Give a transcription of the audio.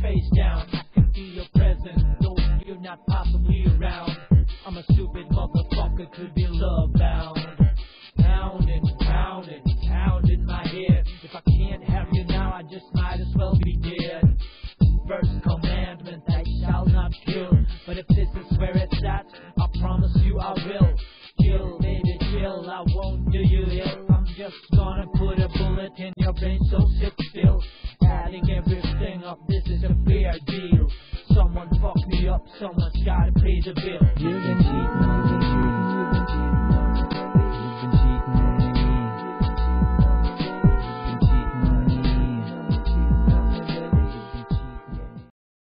face down. Can feel your presence, though you're not possibly around. I'm a stupid motherfucker, could be love bound. Pounding, pounding, pounding my head. If I can't have you now, I just might as well be dead. First commandment, I shall not kill. But if this is where it's at, I promise you I will. Kill, baby, kill, I won't do you ill. I'm just gonna put a bullet in your brain, so sit still. Adding every up, this is a fair deal. Someone fucked me up, someone's gotta pay the bill.